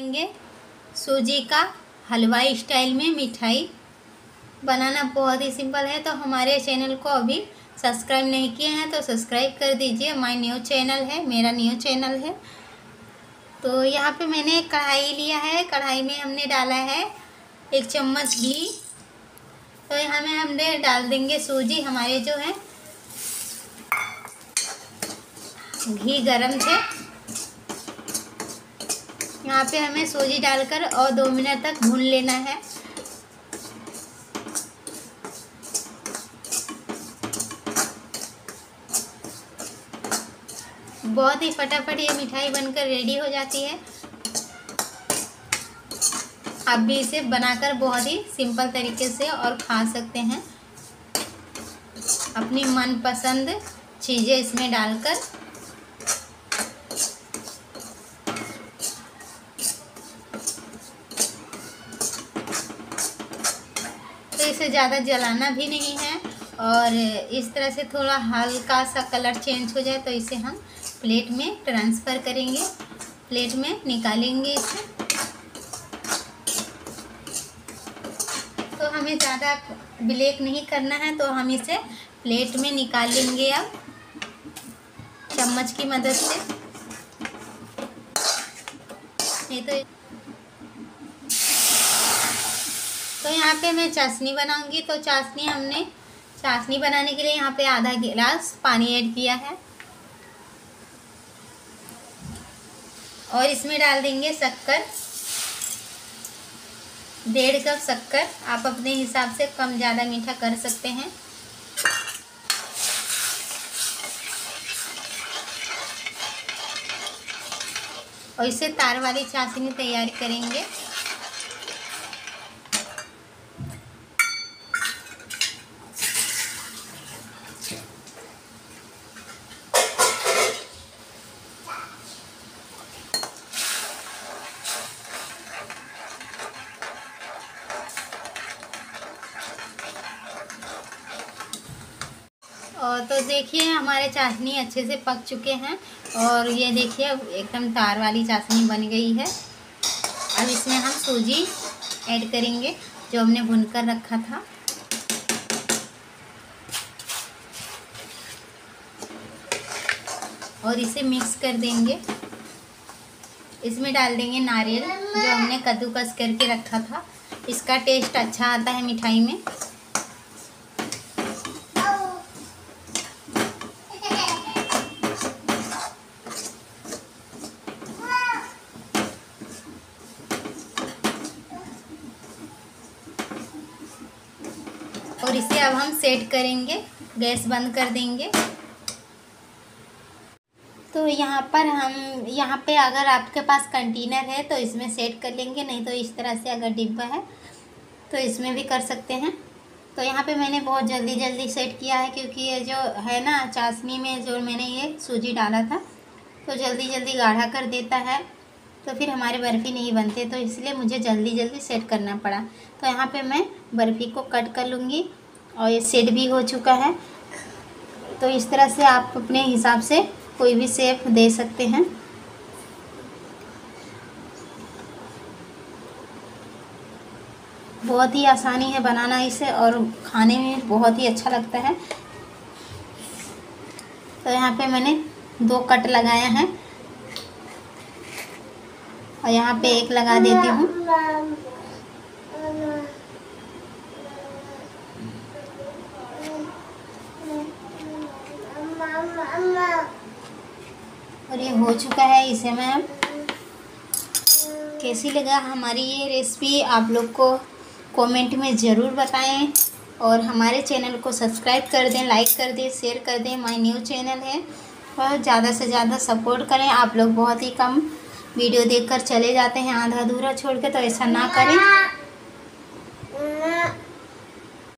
बनाएँगे सूजी का हलवाई स्टाइल में मिठाई। बनाना बहुत ही सिंपल है तो हमारे चैनल को अभी सब्सक्राइब नहीं किए हैं तो सब्सक्राइब कर दीजिए। माय न्यू चैनल है, मेरा न्यू चैनल है। तो यहाँ पे मैंने कढ़ाई लिया है। कढ़ाई में हमने डाला है एक चम्मच घी। तो यहाँ में हमने डाल देंगे सूजी, हमारे जो है, घी गरम थे। यहाँ पे हमें सूजी डालकर और दो मिनट तक भून लेना है। बहुत ही फटाफट ये मिठाई बनकर रेडी हो जाती है। आप भी इसे बनाकर बहुत ही सिंपल तरीके से और खा सकते हैं। अपनी मनपसंद चीज़ें इसमें डालकर इसे ज़्यादा जलाना भी नहीं है और इस तरह से थोड़ा हल्का सा कलर चेंज हो जाए तो इसे हम प्लेट में ट्रांसफ़र करेंगे। प्लेट में निकालेंगे इसे। तो हमें ज़्यादा ब्लैक नहीं करना है तो हम इसे प्लेट में निकाल लेंगे अब चम्मच की मदद से। नहीं तो तो यहाँ पे मैं चाशनी बनाऊँगी। तो चाशनी हमने, चाशनी बनाने के लिए यहाँ पे आधा गिलास पानी ऐड किया है। और इसमें डाल देंगे शक्कर। डेढ़ कप शक्कर। आप अपने हिसाब से कम ज़्यादा मीठा कर सकते हैं। और इसे तार वाली चाशनी तैयार करेंगे। और तो देखिए, हमारे चाशनी अच्छे से पक चुके हैं। और ये देखिए एकदम तार वाली चाशनी बन गई है। अब इसमें हम सूजी ऐड करेंगे, जो हमने भुन कर रखा था। और इसे मिक्स कर देंगे। इसमें डाल देंगे नारियल, जो हमने कद्दूकस करके रखा था। इसका टेस्ट अच्छा आता है मिठाई में। और इसे अब हम सेट करेंगे, गैस बंद कर देंगे। तो यहाँ पर हम, यहाँ पे अगर आपके पास कंटेनर है तो इसमें सेट कर लेंगे, नहीं तो इस तरह से अगर डिब्बा है तो इसमें भी कर सकते हैं। तो यहाँ पे मैंने बहुत जल्दी जल्दी सेट किया है, क्योंकि ये जो है ना, चाशनी में जो मैंने ये सूजी डाला था तो जल्दी जल्दी गाढ़ा कर देता है। तो फिर हमारे बर्फ़ी नहीं बनते तो इसलिए मुझे जल्दी जल्दी सेट करना पड़ा। तो यहाँ पे मैं बर्फ़ी को कट कर लूँगी और ये सेट भी हो चुका है। तो इस तरह से आप अपने हिसाब से कोई भी शेप दे सकते हैं। बहुत ही आसानी है बनाना इसे और खाने में बहुत ही अच्छा लगता है। तो यहाँ पे मैंने दो कट लगाया है। और यहाँ पे एक लगा देती हूँ। और ये हो चुका है इसे मैं कैसी लगा हमारी ये रेसिपी आप लोग को कमेंट में ज़रूर बताएँ। और हमारे चैनल को सब्सक्राइब कर दें लाइक कर दें शेयर कर दें। माय न्यू चैनल है। और ज़्यादा से ज़्यादा सपोर्ट करें। आप लोग बहुत ही कम वीडियो देखकर चले जाते हैं आधा अधूरा छोड़ के तो ऐसा ना करें।